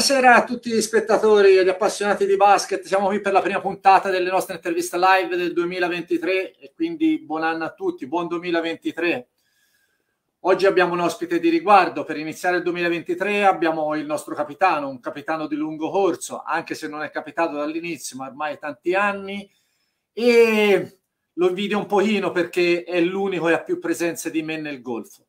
Buonasera a tutti gli spettatori e gli appassionati di basket. Siamo qui per la prima puntata delle nostre interviste live del 2023 e quindi buon anno a tutti, buon 2023. Oggi abbiamo un ospite di riguardo. Per iniziare il 2023 abbiamo il nostro capitano, un capitano di lungo corso, anche se non è capitato dall'inizio, ma ormai tanti anni. E lo invidio un pochino perché è l'unico che ha più presenze di me nel golfo.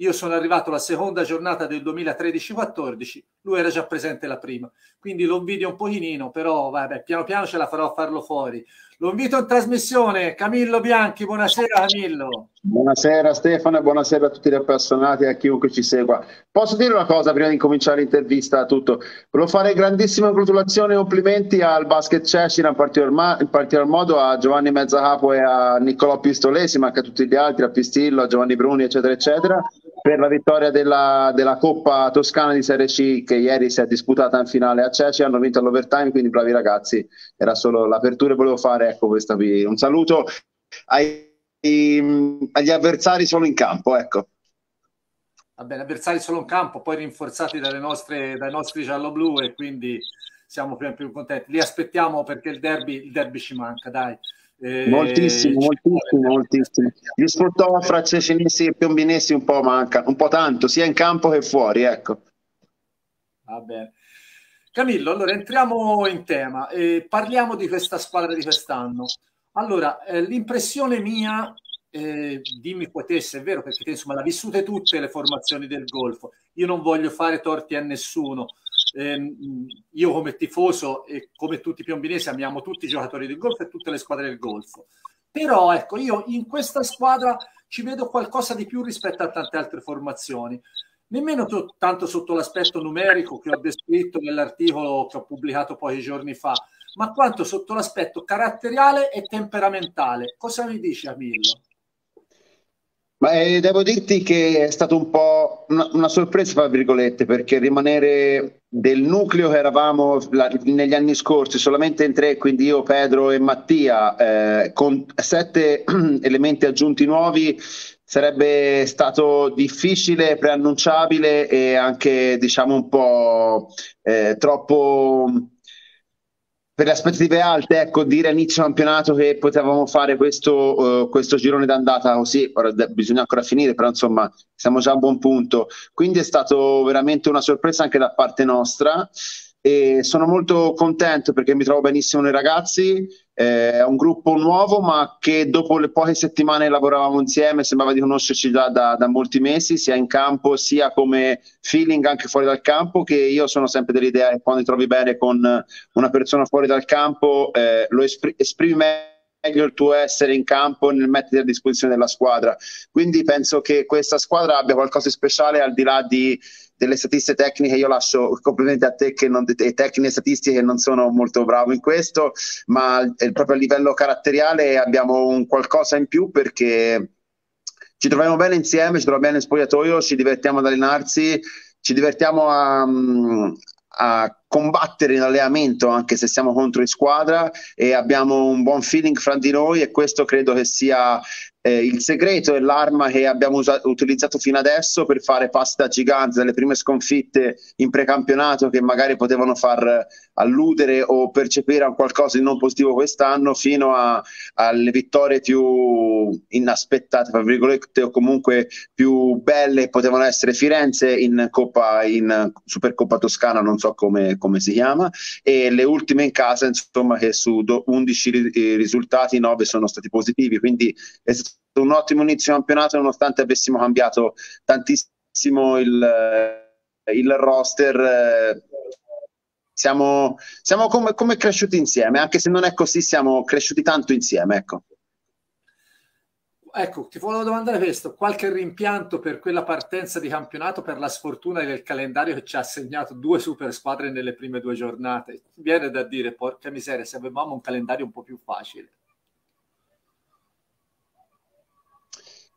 Io sono arrivato alla seconda giornata del 2013-14, lui era già presente la prima, quindi lo invidio un pochino, però vabbè, piano piano ce la farò a farlo fuori. Lo invito in trasmissione, Camillo Bianchi, buonasera Camillo. Buonasera Stefano e buonasera a tutti gli appassionati e a chiunque ci segua. Posso dire una cosa prima di cominciare l'intervista a tutto? Volevo fare grandissime congratulazioni e complimenti al basket Cecina, in in particolar modo a Giovanni Mezzacapo e a Niccolò Pistolesi, ma anche a tutti gli altri, a Pistillo, a Giovanni Bruni, eccetera, eccetera, per la vittoria della, della Coppa Toscana di Serie C che ieri si è disputata in finale a Ceci, hanno vinto all'overtime, quindi bravi ragazzi, era solo l'apertura e volevo fare ecco, questa qui. un saluto ai, agli avversari solo in campo, ecco. Va bene, avversari solo in campo, poi rinforzati nostre, dai nostri giallo-blu e quindi siamo più, più contenti. Li aspettiamo perché il derby, il derby ci manca, dai. Eh, moltissimo, moltissimo, moltissimo. Gli sfottò fra cecinesi e piombinesi un po' manca, un po' tanto, sia in campo che fuori, ecco. Va bene. Camillo, allora entriamo in tema e parliamo di questa squadra di quest'anno. Allora, eh, l'impressione mia, eh, dimmi poi te se è vero, perché te, insomma l'ha vissute tutte le formazioni del Golfo. Io non voglio fare torti a nessuno. Eh, io come tifoso e come tutti i piombinesi amiamo tutti i giocatori del Golfo e tutte le squadre del Golfo. Però ecco, io in questa squadra ci vedo qualcosa di più rispetto a tante altre formazioni nemmeno to- tanto sotto l'aspetto numerico che ho descritto nell'articolo che ho pubblicato pochi giorni fa, ma quanto sotto l'aspetto caratteriale e temperamentale. Cosa mi dici, Amillo? Ma eh, devo dirti che è stato un po' una, una, sorpresa, tra virgolette, perché rimanere del nucleo che eravamo la, negli anni scorsi, solamente in tre, quindi io, Pedro e Mattia, eh, con sette elementi aggiunti nuovi, sarebbe stato difficile, preannunciabile e anche diciamo un po' eh, troppo per le aspettative alte, ecco, dire all'inizio campionato che potevamo fare questo, uh, questo girone d'andata così, ora bisogna ancora finire, però insomma siamo già a buon punto. Quindi è stato veramente una sorpresa anche da parte nostra e sono molto contento perché mi trovo benissimo nei ragazzi, eh, è un gruppo nuovo ma che dopo le poche settimane lavoravamo insieme sembrava di conoscerci già da, da, molti mesi, sia in campo sia come feeling anche fuori dal campo, che io sono sempre dell'idea che quando ti trovi bene con una persona fuori dal campo eh, lo espr- esprimi meglio il tuo essere in campo nel mettere a disposizione della squadra. Quindi penso che questa squadra abbia qualcosa di speciale al di là di delle statistiche tecniche io lascio complimenti a te che non, e tecniche statistiche che non sono molto bravo in questo, ma proprio a livello caratteriale abbiamo un qualcosa in più perché ci troviamo bene insieme, ci troviamo bene in spogliatoio, ci divertiamo ad allenarsi, ci divertiamo a, a combattere in allenamento anche se siamo contro in squadra e abbiamo un buon feeling fra di noi e questo credo che sia eh, il segreto è l'arma che abbiamo usato, utilizzato fino adesso per fare passi da gigante dalle prime sconfitte in precampionato che magari potevano far alludere o percepire a qualcosa di non positivo quest'anno fino a, alle vittorie più inaspettate, tra virgolette, o comunque più belle potevano essere Firenze in Coppa in Supercoppa Toscana, non so come, come si chiama, e le ultime in casa, insomma, che su 11 risultati 9 sono stati positivi, quindi è stato un ottimo inizio campionato nonostante avessimo cambiato tantissimo il, il roster. Siamo, siamo come, come, cresciuti insieme, anche se non è così, siamo cresciuti tanto insieme. Ecco. Ecco, ti volevo domandare questo, qualche rimpianto per quella partenza di campionato per la sfortuna del calendario che ci ha assegnato due super squadre nelle prime due giornate? Viene da dire, porca miseria, se avevamo un calendario un po' più facile.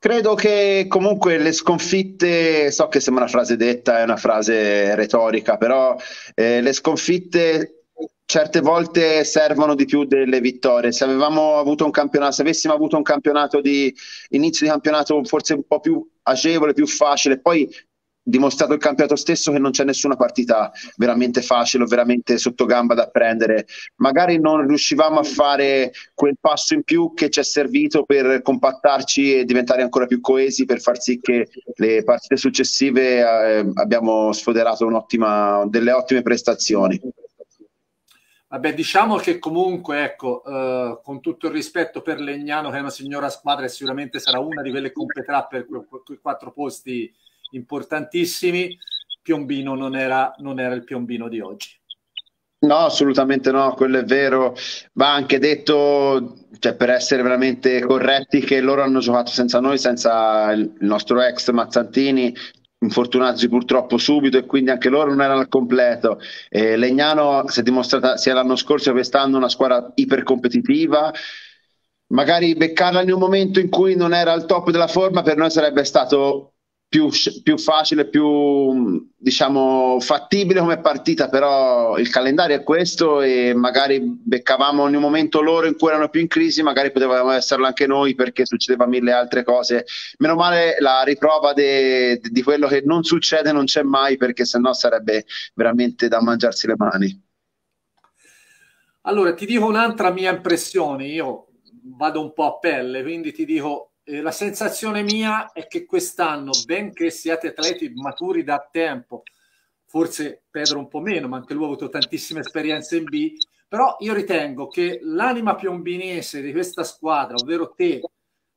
Credo che comunque le sconfitte, so che sembra una frase detta, è una frase retorica, però eh, le sconfitte certe volte servono di più delle vittorie. Se avevamo avuto un campionato, se avessimo avuto un campionato di inizio di campionato forse un po' più agevole, più facile, poi dimostrato il campionato stesso che non c'è nessuna partita veramente facile o veramente sotto gamba da prendere. Magari non riuscivamo a fare quel passo in più che ci è servito per compattarci e diventare ancora più coesi per far sì che le partite successive eh, abbiamo sfoderato delle ottime prestazioni. Vabbè, diciamo che comunque, ecco, eh, con tutto il rispetto per Legnano, che è una signora squadra e sicuramente sarà una di quelle che competerà per quei quattro posti importantissimi, Piombino non era, non era il Piombino di oggi. No, assolutamente no, quello è vero. Va anche detto, cioè, per essere veramente corretti, che loro hanno giocato senza noi, senza il nostro ex Mazzantini, infortunati purtroppo subito e quindi anche loro non erano al completo. Eh, Legnano si è dimostrata sia l'anno scorso che quest'anno una squadra ipercompetitiva. Magari beccarla in un momento in cui non era al top della forma per noi sarebbe stato più, più, facile, più diciamo fattibile come partita, però il calendario è questo e magari beccavamo in un momento loro in cui erano più in crisi, magari potevamo esserlo anche noi perché succedeva mille altre cose. Meno male la riprova de, de, di quello che non succede non c'è mai perché sennò sarebbe veramente da mangiarsi le mani. Allora ti dico un'altra mia impressione, io vado un po' a pelle, quindi ti dico eh, la sensazione mia è che quest'anno, benché siate atleti maturi da tempo, forse Pedro un po' meno, ma anche lui ha avuto tantissime esperienze in B, però io ritengo che l'anima piombinese di questa squadra, ovvero te,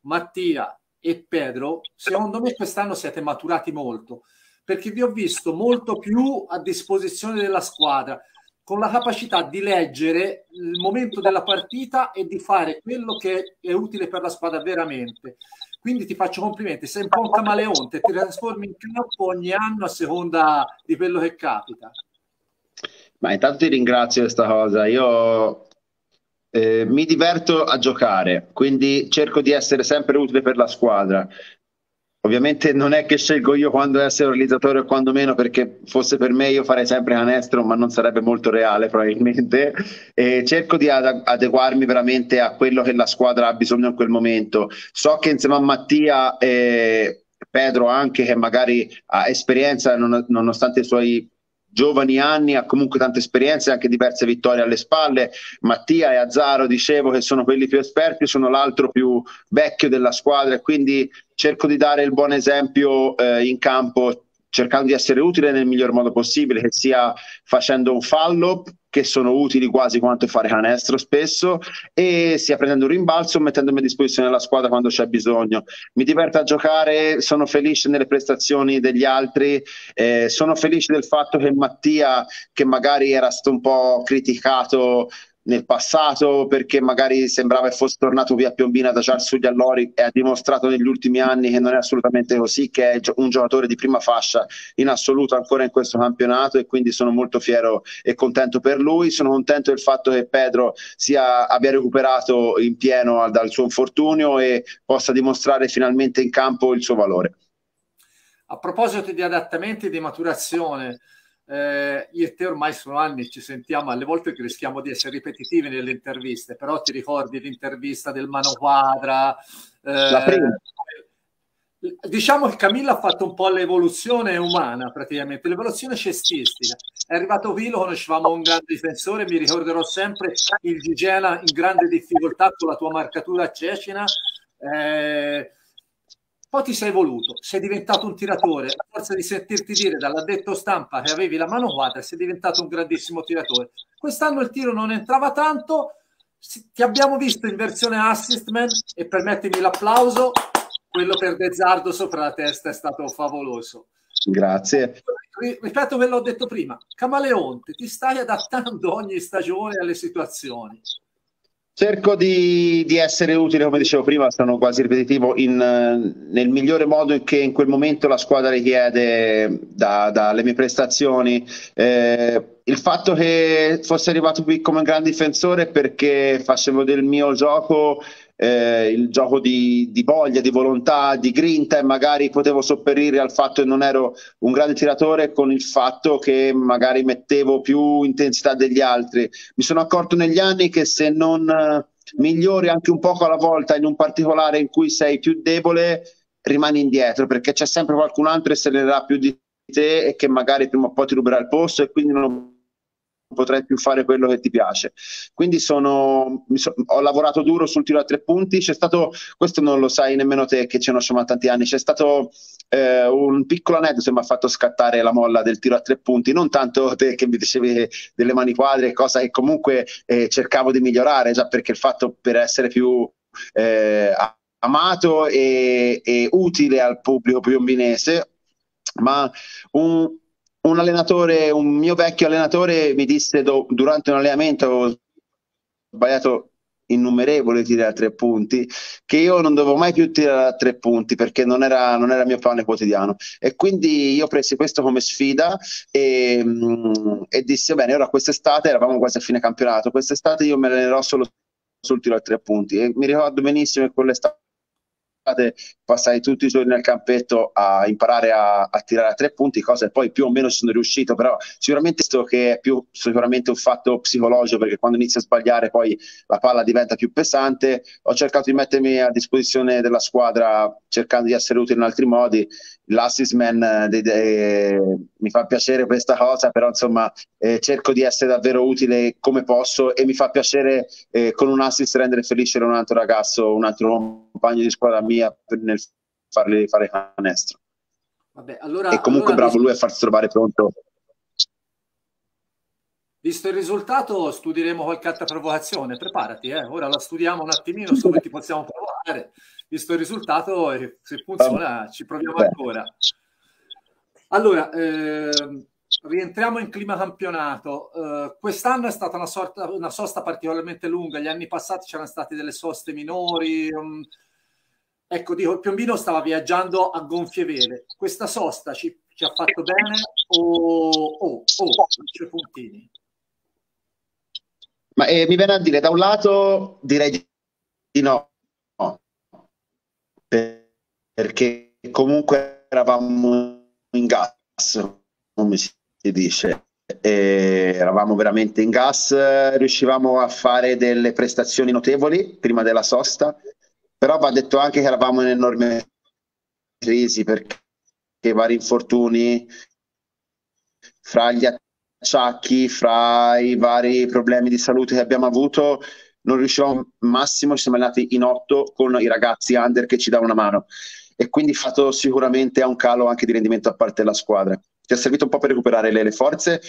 Mattia e Pedro, secondo me quest'anno siete maturati molto, perché vi ho visto molto più a disposizione della squadra con la capacità di leggere il momento della partita e di fare quello che è utile per la squadra veramente. Quindi ti faccio complimenti, sei un po' un camaleonte, ti trasformi in campo ogni anno a seconda di quello che capita. Ma intanto ti ringrazio questa cosa. Io eh, mi diverto a giocare, quindi cerco di essere sempre utile per la squadra. Ovviamente non è che scelgo io quando essere realizzatore o quando meno, perché fosse per me io farei sempre canestro, ma non sarebbe molto reale probabilmente. E cerco di adeguarmi veramente a quello che la squadra ha bisogno in quel momento. So che insieme a Mattia e Pedro anche, che magari ha esperienza nonostante i suoi giovani anni, ha comunque tante esperienze, anche diverse vittorie alle spalle. Mattia e Azzaro, dicevo, che sono quelli più esperti, sono l'altro più vecchio della squadra e quindi cerco di dare il buon esempio eh, in campo cercando di essere utile nel miglior modo possibile, che sia facendo un fallo, che sono utili quasi quanto fare canestro spesso, e sia prendendo un rimbalzo, mettendomi a disposizione della squadra quando c'è bisogno. Mi diverto a giocare, sono felice nelle prestazioni degli altri, eh, sono felice del fatto che Mattia, che magari era stato un po' criticato nel passato perché magari sembrava fosse tornato via Piombina da Charles sugli allori e ha dimostrato negli ultimi anni che non è assolutamente così, che è un giocatore di prima fascia in assoluto ancora in questo campionato e quindi sono molto fiero e contento per lui. Sono contento del fatto che Pedro sia, abbia recuperato in pieno dal suo infortunio e possa dimostrare finalmente in campo il suo valore. A proposito di adattamenti e di maturazione, eh, io e te ormai sono anni, ci sentiamo, alle volte rischiamo di essere ripetitivi nelle interviste, però ti ricordi l'intervista del Mano Quadra? Eh, diciamo che Camilla ha fatto un po' l'evoluzione umana praticamente, l'evoluzione cestistica. È arrivato qui, lo conoscevamo un grande difensore, mi ricorderò sempre il Gigena in grande difficoltà con la tua marcatura a Cecina. Eh, poi ti sei evoluto, sei diventato un tiratore, a forza di sentirti dire dall'addetto stampa che avevi la mano quadra, sei diventato un grandissimo tiratore. Quest'anno il tiro non entrava tanto, ti abbiamo visto in versione assist man e permettimi l'applauso, quello per Dezzardo sopra la testa è stato favoloso. Grazie. Ripeto quello che ho detto prima, Camaleonte, ti stai adattando ogni stagione alle situazioni. Cerco di, di, essere utile, come dicevo prima, sono quasi ripetitivo, in, nel migliore modo che in quel momento la squadra richiede da, dalle mie prestazioni. Eh, il fatto che fosse arrivato qui come un gran difensore perché facevo del mio gioco eh, il gioco di, di, voglia, di volontà, di grinta e magari potevo sopperire al fatto che non ero un grande tiratore con il fatto che magari mettevo più intensità degli altri. Mi sono accorto negli anni che se non eh, migliori anche un poco alla volta in un particolare in cui sei più debole, rimani indietro perché c'è sempre qualcun altro e se ne più di te e che magari prima o poi ti ruberà il posto e quindi non potrai più fare quello che ti piace. Quindi sono, so, ho lavorato duro sul tiro a tre punti, c'è stato, questo non lo sai nemmeno te che ci conosciamo tanti anni, c'è stato eh, un piccolo aneddoto che mi ha fatto scattare la molla del tiro a tre punti, non tanto te che mi dicevi delle mani quadre, cosa che comunque eh, cercavo di migliorare, già perché il fatto per essere più eh, amato e, e utile al pubblico piombinese, ma un, un allenatore, un mio vecchio allenatore mi disse do, durante un allenamento, ho sbagliato innumerevoli tiri a tre punti, che io non dovevo mai più tirare a tre punti perché non era, non era il mio pane quotidiano. E quindi io presi questo come sfida e, mm, e dissi, bene, ora quest'estate, eravamo quasi a fine campionato, quest'estate io me ne allenerò solo sul tiro a tre punti. E mi ricordo benissimo che quell'estate passai tutti i giorni al campetto a imparare a, a, tirare a tre punti, cosa che poi più o meno sono riuscito, però sicuramente sto che è più sicuramente un fatto psicologico perché quando inizi a sbagliare poi la palla diventa più pesante. Ho cercato di mettermi a disposizione della squadra cercando di essere utile in altri modi l'assist man eh, de, mi fa piacere questa cosa, però insomma eh, cerco di essere davvero utile come posso e mi fa piacere eh, con un assist rendere felice un altro ragazzo, un altro compagno di squadra mia nel farli fare canestro. Vabbè, allora, e comunque allora, bravo lui a farsi trovare pronto. Visto il risultato, studieremo qualche altra provocazione. Preparati, eh. ora la studiamo un attimino su come ti possiamo provare visto il risultato, e se funziona ci proviamo ancora. Allora, eh, rientriamo in clima campionato. Uh, quest'anno è stata una, sorta, una, sosta particolarmente lunga, gli anni passati c'erano state delle soste minori. Um, ecco, dico, il Piombino stava viaggiando a gonfie vele. Questa sosta ci, ci ha fatto bene o, o, o c'è puntini? Ma eh, mi viene a dire, da un lato direi di no, perché comunque eravamo in gas, come si dice, e eravamo veramente in gas, riuscivamo a fare delle prestazioni notevoli prima della sosta, però va detto anche che eravamo in enorme crisi perché vari infortuni fra gli acciacchi, fra i vari problemi di salute che abbiamo avuto, non riuscivamo massimo, ci siamo allenati in otto con i ragazzi under che ci davano una mano e quindi fatto sicuramente a un calo anche di rendimento a parte della squadra. Ti è servito un po' per recuperare le, le forze,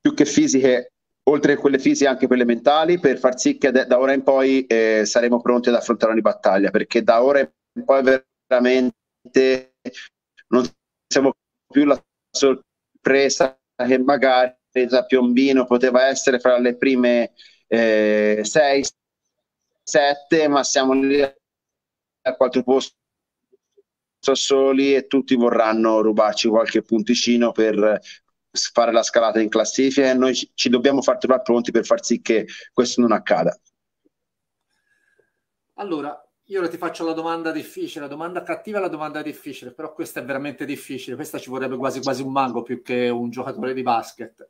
più che fisiche, oltre a quelle fisiche anche quelle mentali, per far sì che da ora in poi eh, saremo pronti ad affrontare ogni battaglia, perché da ora in poi veramente non siamo più la sorpresa che magari da Piombino poteva essere fra le prime 6, eh, 7, ma siamo lì a quattro posti soli e tutti vorranno rubarci qualche punticino per fare la scalata in classifica e noi ci, dobbiamo far trovare pronti per far sì che questo non accada. Allora, io ora ti faccio la domanda difficile, la domanda cattiva è la domanda difficile, però questa è veramente difficile, questa ci vorrebbe quasi quasi un mago più che un giocatore di basket.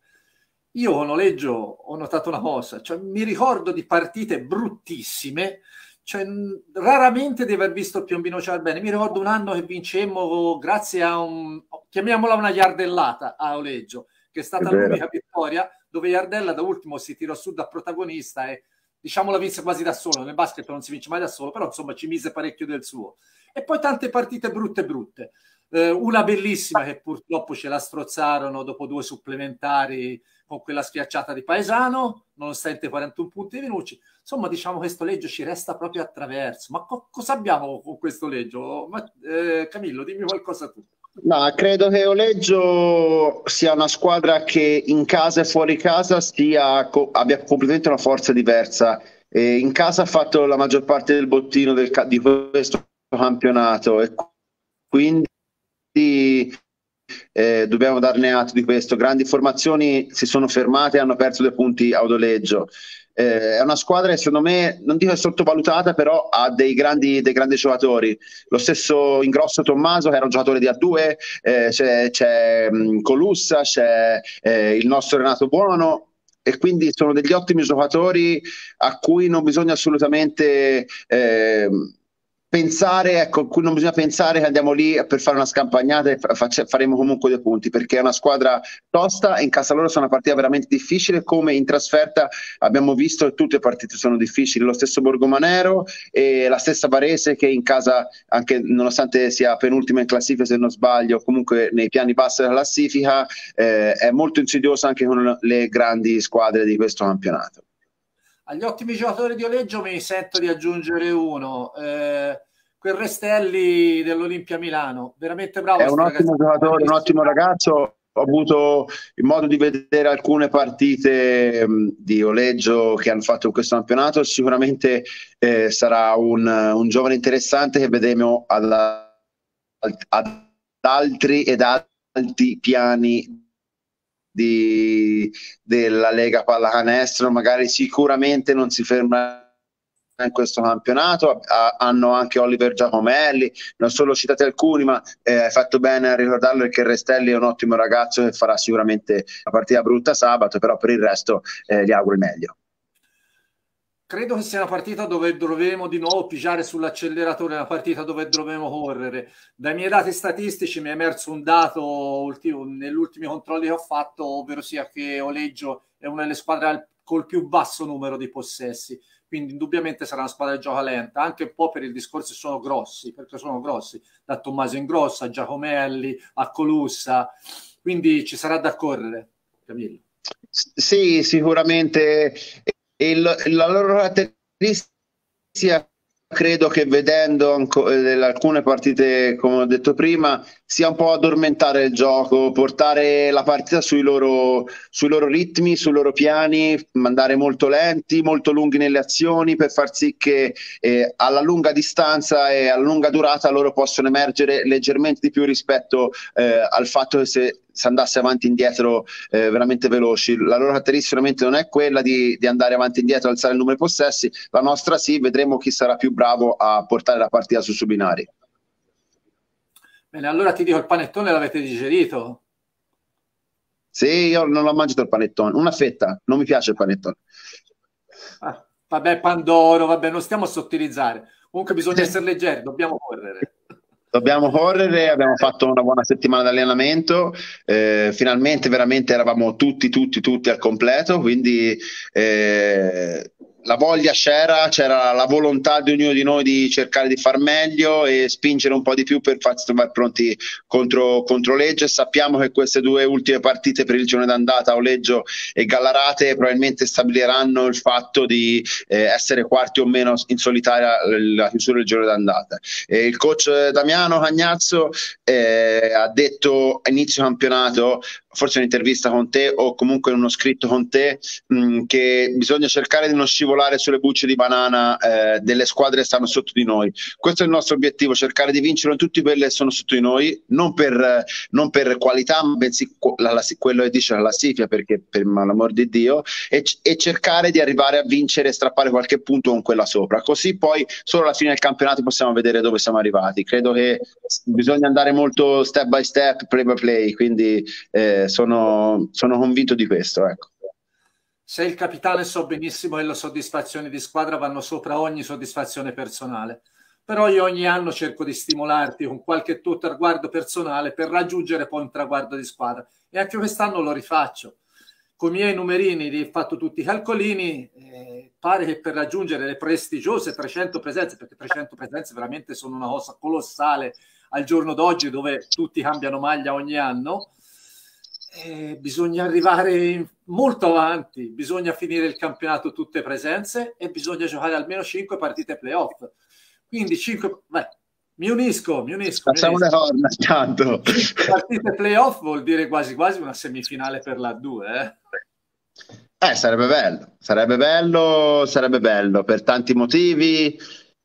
Io con noleggio ho notato una cosa, cioè mi ricordo di partite bruttissime, cioè, raramente di aver visto piombino ciar bene. Mi ricordo un anno che vincemmo grazie a un, chiamiamola una yardellata a Oleggio, che è stata è l'unica vittoria, dove Yardella da ultimo si tirò su da protagonista e diciamo la vinse quasi da solo. Nel basket non si vince mai da solo, però insomma ci mise parecchio del suo. E poi tante partite brutte brutte. Eh, una bellissima che purtroppo ce la strozzarono dopo due supplementari con quella schiacciata di Paesano, nonostante 41 punti venuti. Insomma, diciamo questo leggio ci resta proprio attraverso. Ma co- cosa abbiamo con questo leggio? Ma, eh, Camillo, dimmi qualcosa tu. No, credo che Oleggio sia una squadra che in casa e fuori casa stia, co- abbia completamente una forza diversa. E in casa ha fatto la maggior parte del bottino del ca- di questo campionato e quindi eh, dobbiamo darne atto di questo. Grandi formazioni si sono fermate e hanno perso due punti a Odoleggio. Eh, è una squadra che secondo me, non dico è sottovalutata, però ha dei grandi, dei grandi giocatori. Lo stesso Ingrosso Tommaso, che era un giocatore di A2, eh, c'è, c'è mh, Colussa, c'è eh, il nostro Renato Buono, e quindi sono degli ottimi giocatori a cui non bisogna assolutamente eh, pensare, ecco, non bisogna pensare che andiamo lì per fare una scampagnata e faccia, faremo comunque due punti, perché è una squadra tosta e in casa loro sono una partita veramente difficile, come in trasferta abbiamo visto che tutte le partite sono difficili, lo stesso Borgomanero e la stessa Varese che in casa, anche nonostante sia penultima in classifica se non sbaglio, comunque nei piani bassi della classifica, eh, è molto insidiosa anche con le grandi squadre di questo campionato. Agli ottimi giocatori di Oleggio mi sento di aggiungere uno, eh, quel Restelli dell'Olimpia Milano, veramente bravo. È un ottimo giocatore, un ottimo ragazzo. Ho avuto il modo di vedere alcune partite mh, di Oleggio che hanno fatto in questo campionato. Sicuramente eh, sarà un, un, giovane interessante che vedremo alla, ad altri ed alti piani di, della Lega Pallacanestro, magari sicuramente non si ferma in questo campionato, ha, hanno anche Oliver Giacomelli, non solo citati alcuni, ma eh, hai fatto bene a ricordarlo perché Restelli è un ottimo ragazzo che farà sicuramente la partita brutta sabato, però per il resto eh, gli auguro il meglio credo che sia una partita dove dovremo di nuovo pigiare sull'acceleratore, una partita dove dovremo correre. Dai miei dati statistici mi è emerso un dato negli ultimi controlli che ho fatto, ovvero sia che Oleggio è una delle squadre col più basso numero di possessi. Quindi indubbiamente sarà una squadra che gioca lenta, anche un po' per il discorso sono grossi, perché sono grossi, da Tommaso Ingrossa a Giacomelli a Colussa, quindi ci sarà da correre, Camillo. Sì, sicuramente il, la loro caratteristica credo che vedendo eh, alcune partite, come ho detto prima, sia un po' addormentare il gioco, portare la partita sui loro, sui loro ritmi, sui loro piani, mandare molto lenti, molto lunghi nelle azioni per far sì che eh, alla lunga distanza e alla lunga durata loro possano emergere leggermente di più rispetto eh, al fatto che se se andasse avanti e indietro eh, veramente veloci. La loro caratteristica veramente non è quella di, di, andare avanti e indietro, alzare il numero di possessi, la nostra sì, vedremo chi sarà più bravo a portare la partita su su binari. Bene, allora ti dico, il panettone l'avete digerito? Sì, io non ho mangiato il panettone, una fetta, non mi piace il panettone. Ah, vabbè, Pandoro, vabbè, non stiamo a sottilizzare. Comunque bisogna essere leggeri, dobbiamo correre. Dobbiamo correre, abbiamo fatto una buona settimana di allenamento, eh, finalmente veramente eravamo tutti, tutti, tutti al completo, quindi eh, la voglia c'era, c'era la volontà di ognuno di noi di cercare di far meglio e spingere un po' di più per farsi trovare pronti contro, contro Leggio. Sappiamo che queste due ultime partite per il giorno d'andata, Oleggio e Gallarate, probabilmente stabiliranno il fatto di eh, essere quarti o meno in solitaria la chiusura del giorno d'andata. E il coach Damiano Cagnazzo eh, ha detto a inizio campionato forse un'intervista con te o comunque uno scritto con te mh, che bisogna cercare di non scivolare sulle bucce di banana eh, delle squadre che stanno sotto di noi. Questo è il nostro obiettivo, cercare di vincere in tutti quelli che sono sotto di noi, non per, non per qualità, ma bensì la, la, quello che dice la classifica, perché per l'amor di Dio, e, e, cercare di arrivare a vincere e strappare qualche punto con quella sopra. Così poi solo alla fine del campionato possiamo vedere dove siamo arrivati. Credo che bisogna andare molto step by step, play by play, quindi eh, sono, sono, convinto di questo. Ecco. Sei il capitale so benissimo che le soddisfazioni di squadra vanno sopra ogni soddisfazione personale, però io ogni anno cerco di stimolarti con qualche tuo traguardo personale per raggiungere poi un traguardo di squadra e anche quest'anno lo rifaccio. Con i miei numerini li ho fatto tutti i calcolini, eh, pare che per raggiungere le prestigiose 300 presenze, perché 300 presenze veramente sono una cosa colossale al giorno d'oggi dove tutti cambiano maglia ogni anno, eh, bisogna arrivare molto avanti, bisogna finire il campionato tutte presenze e bisogna giocare almeno 5 partite playoff. Quindi 5, beh, mi unisco, mi unisco. Facciamo le corna tanto. Partite playoff vuol dire quasi quasi una semifinale per la 2, eh? Eh, sarebbe bello, sarebbe bello, sarebbe bello per tanti motivi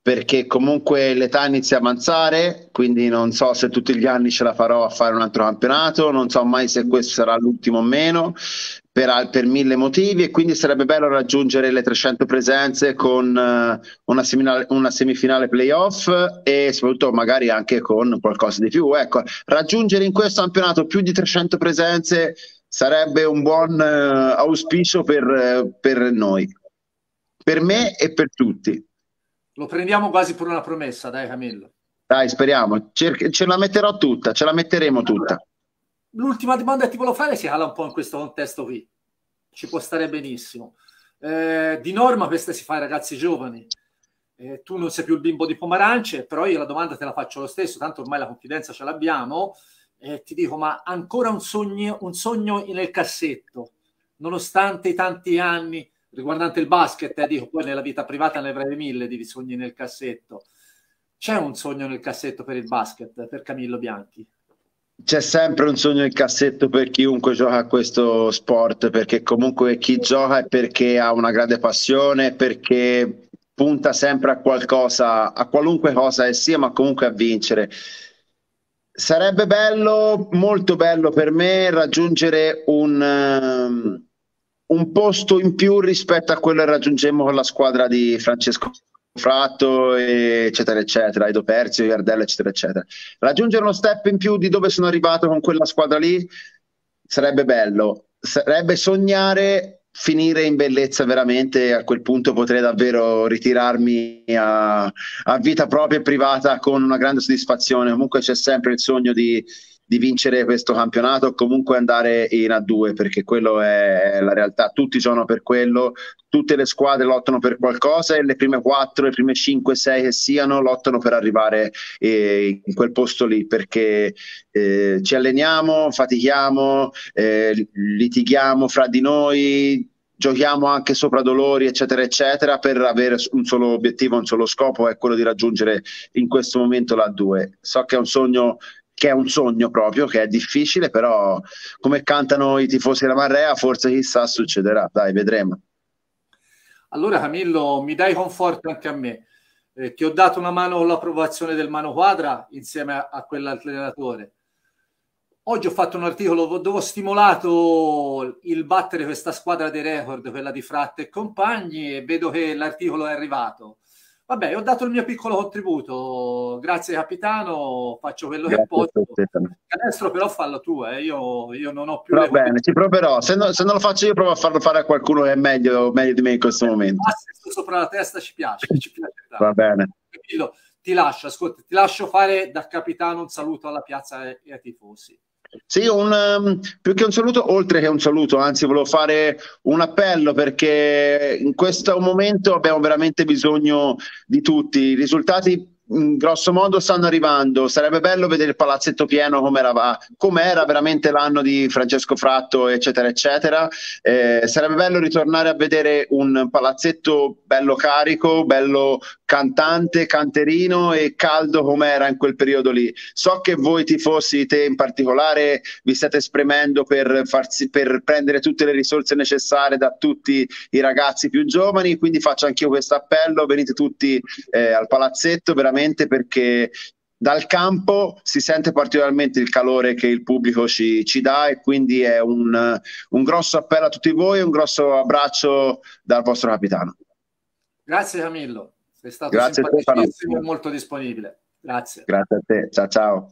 perché comunque l'età inizia a avanzare, quindi non so se tutti gli anni ce la farò a fare un altro campionato, non so mai se questo sarà l'ultimo o meno, per, per mille motivi e quindi sarebbe bello raggiungere le 300 presenze con uh, una, semifinale, una semifinale playoff e soprattutto magari anche con qualcosa di più. Ecco, raggiungere in questo campionato più di 300 presenze sarebbe un buon uh, auspicio per, uh, per noi, per me e per tutti. Lo prendiamo quasi per una promessa, dai Camillo. Dai, speriamo. Cer- ce la metterò tutta, ce la metteremo tutta. L'ultima domanda che ti volevo fare si cala un po' in questo contesto qui. Ci può stare benissimo. Eh, di norma questa si fa ai ragazzi giovani. Eh, tu non sei più il bimbo di Pomarance, però io la domanda te la faccio lo stesso, tanto ormai la confidenza ce l'abbiamo. Eh, ti dico, ma ancora un sogno, un sogno nel cassetto, nonostante i tanti anni riguardante il basket, eh, dico poi nella vita privata ne avrai mille di sogni nel cassetto. C'è un sogno nel cassetto per il basket, per Camillo Bianchi? C'è sempre un sogno nel cassetto per chiunque gioca a questo sport, perché comunque chi gioca è perché ha una grande passione, perché punta sempre a qualcosa, a qualunque cosa e sia, ma comunque a vincere. Sarebbe bello, molto bello per me raggiungere un, um, un posto in più rispetto a quello che raggiungemmo con la squadra di Francesco Fratto, eccetera, eccetera, Edo Perzio, Iardello, eccetera, eccetera. Raggiungere uno step in più di dove sono arrivato con quella squadra lì sarebbe bello. Sarebbe sognare finire in bellezza veramente a quel punto potrei davvero ritirarmi a, a vita propria e privata con una grande soddisfazione comunque c'è sempre il sogno di, di vincere questo campionato o comunque andare in A2 perché quello è la realtà, tutti sono per quello, tutte le squadre lottano per qualcosa e le prime 4, le prime 5, 6 che siano lottano per arrivare eh, in quel posto lì perché eh, ci alleniamo, fatichiamo, eh, litighiamo fra di noi, giochiamo anche sopra dolori, eccetera, eccetera, per avere un solo obiettivo, un solo scopo, è quello di raggiungere in questo momento la 2. So che è un sogno che è un sogno proprio, che è difficile, però come cantano i tifosi della Marrea, forse chissà succederà, dai, vedremo. Allora Camillo, mi dai conforto anche a me. Eh, ti ho dato una mano con l'approvazione del mano quadra insieme a, a quell'allenatore. Oggi ho fatto un articolo dove ho stimolato il battere questa squadra dei record, quella di Fratte e compagni, e vedo che l'articolo è arrivato. Vabbè, ho dato il mio piccolo contributo, grazie capitano, faccio quello grazie che posso. Canestro però fallo tu, eh. io, io, non ho più... Va bene, ci proverò, se, no, se, non lo faccio io provo a farlo fare a qualcuno che è meglio, meglio di me in questo momento. Assist sopra la testa ci piace, ci piace Va bene. Ti lascio, ascolta, ti lascio fare da capitano un saluto alla piazza e ai tifosi. Sì, un, um, più che un saluto, oltre che un saluto, anzi volevo fare un appello perché in questo momento abbiamo veramente bisogno di tutti. I risultati grosso modo stanno arrivando. Sarebbe bello vedere il palazzetto pieno come era, veramente l'anno di Francesco Fratto, eccetera, eccetera. Eh, sarebbe bello ritornare a vedere un palazzetto bello carico, bello cantante, canterino e caldo come era in quel periodo lì. So che voi tifosi, te in particolare, vi state spremendo per, farsi, per prendere tutte le risorse necessarie da tutti i ragazzi più giovani, quindi faccio anch'io questo appello, venite tutti eh, al palazzetto, veramente perché dal campo si sente particolarmente il calore che il pubblico ci, ci dà e quindi è un, un grosso appello a tutti voi, un grosso abbraccio dal vostro capitano. Grazie Camillo. Sei stato Grazie simpaticissimo e molto disponibile. Grazie. Grazie a te. Ciao ciao.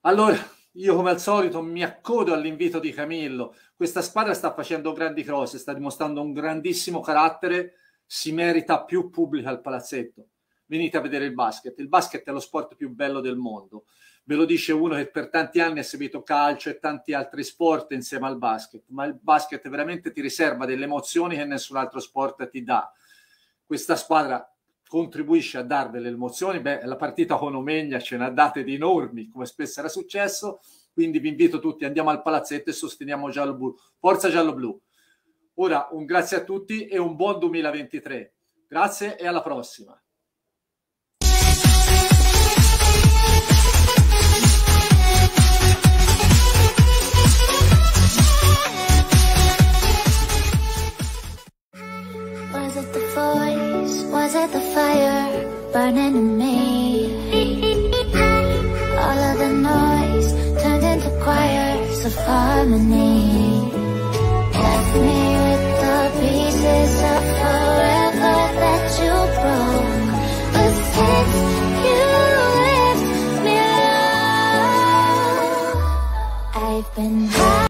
Allora, io come al solito mi accodo all'invito di Camillo. Questa squadra sta facendo grandi cose, sta dimostrando un grandissimo carattere, si merita più pubblico al palazzetto. Venite a vedere il basket. Il basket è lo sport più bello del mondo. Ve lo dice uno che per tanti anni ha seguito calcio e tanti altri sport insieme al basket, ma il basket veramente ti riserva delle emozioni che nessun altro sport ti dà questa squadra contribuisce a dare delle emozioni, beh, la partita con Omegna ce ne ha date di enormi, come spesso era successo, quindi vi invito tutti, andiamo al palazzetto e sosteniamo Giallo Blu. Forza Giallo Blu. Ora un grazie a tutti e un buon 2023. Grazie e alla prossima. Was it the fire burning in me? All of the noise turned into choirs of harmony and